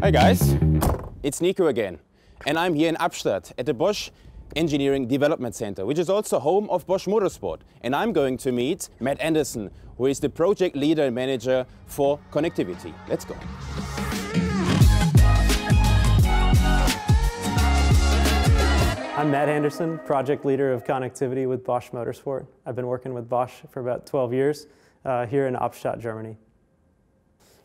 Hi guys, it's Nico again, and I'm here in Abstatt at the Bosch Engineering Development Center, which is also home of Bosch Motorsport. And I'm going to meet Matt Anderson, who is the project leader and manager for connectivity. Let's go. I'm Matt Anderson, project leader of connectivity with Bosch Motorsport. I've been working with Bosch for about 12 years uh, here in Abstatt, Germany.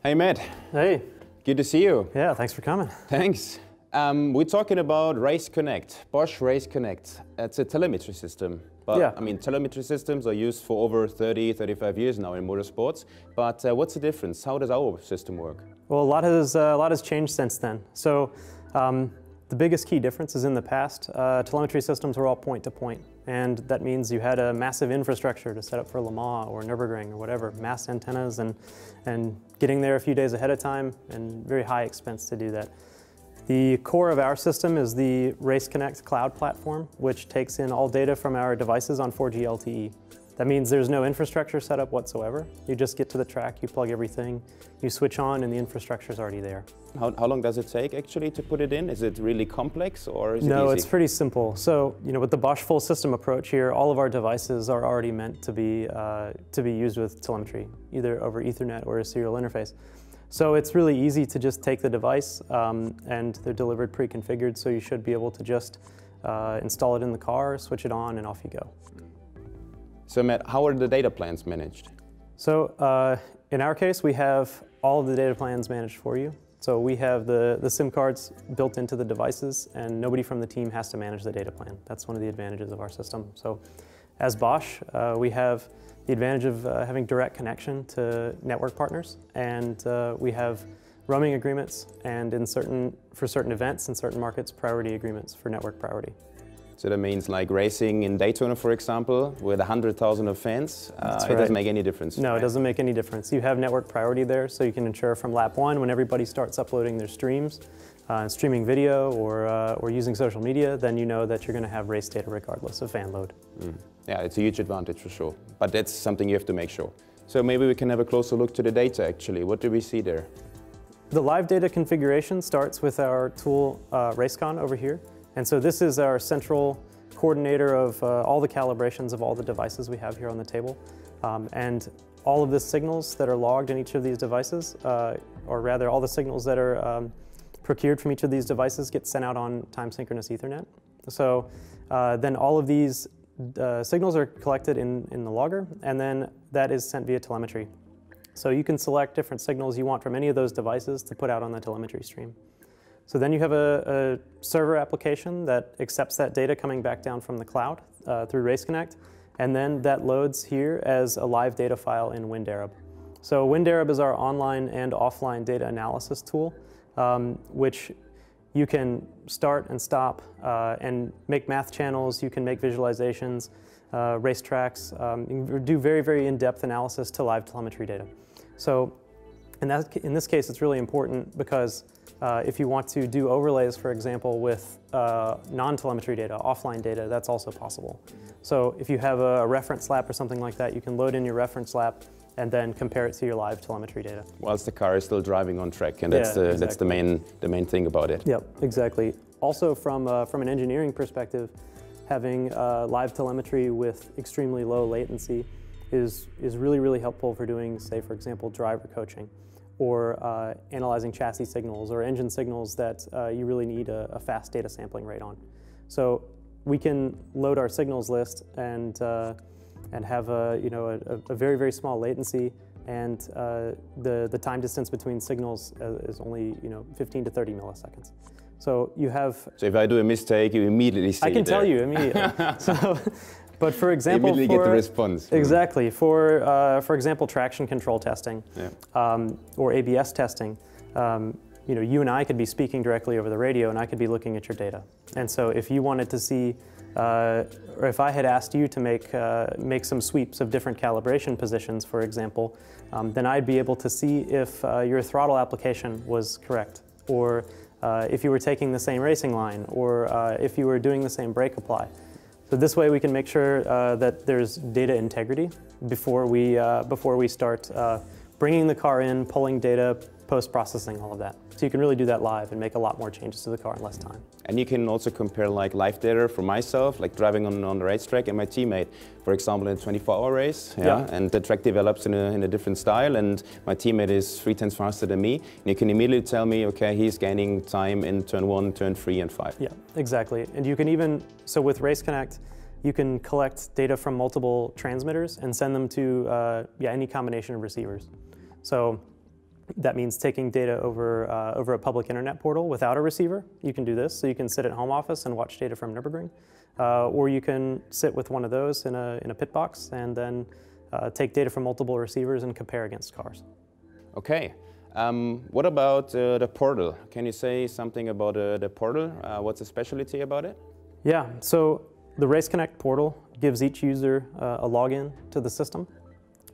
Hey Matt. Hey. Good to see you. Yeah, thanks for coming. Thanks. Um, we're talking about Race Connect, Bosch Race Connect. It's a telemetry system. But yeah. I mean, telemetry systems are used for over 30, 35 years now in motorsports. But uh, what's the difference? How does our system work? Well, a lot has, uh, a lot has changed since then. So um, the biggest key difference is in the past, uh, telemetry systems were all point to point. And that means you had a massive infrastructure to set up for Le Mans or Nürburgring or whatever, mass antennas and, and getting there a few days ahead of time and very high expense to do that. The core of our system is the Race Connect cloud platform, which takes in all data from our devices on 4G LTE. That means there's no infrastructure set up whatsoever. You just get to the track, you plug everything, you switch on, and the infrastructure is already there. How, how long does it take actually to put it in? Is it really complex or is no, it No, it's pretty simple. So, you know, with the Bosch full system approach here, all of our devices are already meant to be, uh, to be used with telemetry, either over Ethernet or a serial interface. So it's really easy to just take the device um, and they're delivered pre-configured, so you should be able to just uh, install it in the car, switch it on, and off you go. So Matt, how are the data plans managed? So uh, in our case, we have all of the data plans managed for you. So we have the, the SIM cards built into the devices and nobody from the team has to manage the data plan. That's one of the advantages of our system. So as Bosch, uh, we have the advantage of uh, having direct connection to network partners and uh, we have roaming agreements and in certain, for certain events in certain markets, priority agreements for network priority. So that means like racing in Daytona, for example, with 100,000 of fans, uh, right. it doesn't make any difference. No, it doesn't make any difference. You have network priority there, so you can ensure from lap one, when everybody starts uploading their streams, uh, streaming video or, uh, or using social media, then you know that you're going to have race data regardless of fan load. Mm. Yeah, it's a huge advantage for sure. But that's something you have to make sure. So maybe we can have a closer look to the data actually. What do we see there? The live data configuration starts with our tool uh, RaceCon over here. And so this is our central coordinator of uh, all the calibrations of all the devices we have here on the table. Um, and all of the signals that are logged in each of these devices, uh, or rather all the signals that are um, procured from each of these devices get sent out on time synchronous Ethernet. So uh, then all of these uh, signals are collected in, in the logger, and then that is sent via telemetry. So you can select different signals you want from any of those devices to put out on the telemetry stream. So then you have a, a, server application that accepts that data coming back down from the cloud uh, through RaceConnect, and then that loads here as a live data file in WinDarab. So WinDarab is our online and offline data analysis tool, um, which you can start and stop uh, and make math channels, you can make visualizations, uh, racetracks, um, do very, very in-depth analysis to live telemetry data. So in, that, in this case, it's really important because uh, if you want to do overlays, for example, with uh, non-telemetry data, offline data, that's also possible. So if you have a reference lap or something like that, you can load in your reference lap and then compare it to your live telemetry data. Whilst the car is still driving on track, and that's, yeah, the, exactly. that's the, main, the main thing about it. Yep, exactly. Also from, uh, from an engineering perspective, having uh, live telemetry with extremely low latency is, is really, really helpful for doing, say, for example, driver coaching or uh, analyzing chassis signals or engine signals that uh, you really need a, a, fast data sampling rate on. So we can load our signals list and, uh, and have a, you know, a, a, very, very small latency and uh, the, the time distance between signals uh, is only you know, 15 to 30 milliseconds. So you have... So if I do a mistake, you immediately see I can tell you immediately. so, but for example, immediately for, get the response. Exactly. For uh, for example, traction control testing yeah. um, or ABS testing, um, you know, you and I could be speaking directly over the radio, and I could be looking at your data. And so, if you wanted to see, uh, or if I had asked you to make uh, make some sweeps of different calibration positions, for example, um, then I'd be able to see if uh, your throttle application was correct, or uh, if you were taking the same racing line, or uh, if you were doing the same brake apply. So this way we can make sure uh, that there's data integrity before we, uh, before we start uh, bringing the car in, pulling data, post-processing all of that. So you can really do that live and make a lot more changes to the car in less time. And you can also compare like live data for myself, like driving on, on the racetrack and my teammate, for example, in a 24-hour race. Yeah? Yeah. And the track develops in a, in a different style and my teammate is three times faster than me. And you can immediately tell me, okay, he's gaining time in turn one, turn three, and five. Yeah, exactly. And you can even, so with Race Connect, you can collect data from multiple transmitters and send them to uh, yeah, any combination of receivers. So that means taking data over, uh, over a public internet portal without a receiver. You can do this. So you can sit at home office and watch data from Nürburgring. Uh, or you can sit with one of those in a, in a pit box and then uh, take data from multiple receivers and compare against cars. Okay. Um, what about uh, the portal? Can you say something about uh, the portal? Uh, what's the specialty about it? Yeah, so the Race Connect portal gives each user uh, a login to the system.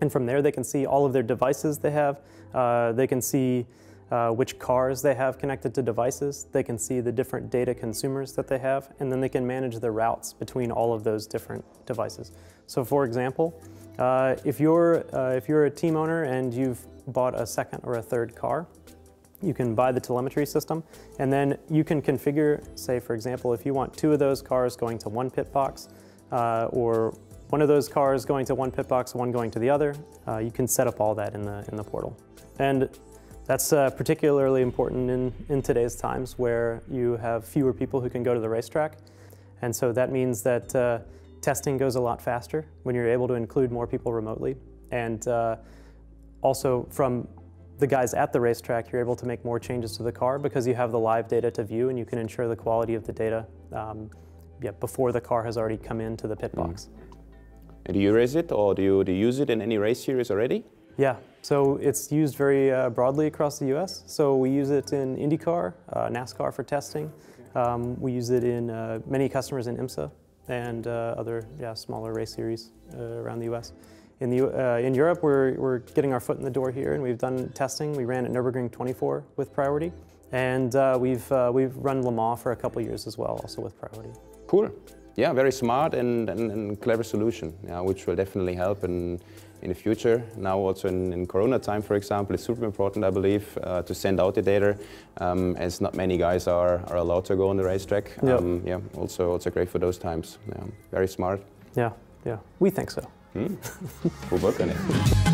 And from there, they can see all of their devices they have. Uh, they can see uh, which cars they have connected to devices. They can see the different data consumers that they have. And then they can manage the routes between all of those different devices. So for example, uh, if, you're, uh, if you're a team owner and you've bought a second or a third car, you can buy the telemetry system and then you can configure, say for example, if you want two of those cars going to one pit box uh, or one of those cars going to one pit box, one going to the other, uh, you can set up all that in the, in the portal. And that's uh, particularly important in, in today's times where you have fewer people who can go to the racetrack. And so that means that uh, testing goes a lot faster when you're able to include more people remotely. And uh, also from the guys at the racetrack, you're able to make more changes to the car because you have the live data to view and you can ensure the quality of the data um, yeah, before the car has already come into the pit box. And do you race it or do you, do you use it in any race series already? Yeah, so it's used very uh, broadly across the US. So we use it in IndyCar, uh, NASCAR for testing. Um, we use it in uh, many customers in IMSA and uh, other yeah, smaller race series uh, around the US. In, the, uh, in Europe, we're, we're getting our foot in the door here and we've done testing. We ran at Nürburgring 24 with priority. And we've, we've run Le Mans for a couple years as well, also with priority. Cool. Yeah, very smart and, and, and clever solution, yeah, which will definitely help in, in the future. Now also in, in Corona time, for example, it's super important, I believe, uh, to send out the data, um, as not many guys are, are allowed to go on the racetrack. Yep. Um, yeah, also, also great for those times. Yeah, very smart. Yeah, yeah, we think so. Hmm. we'll work on it.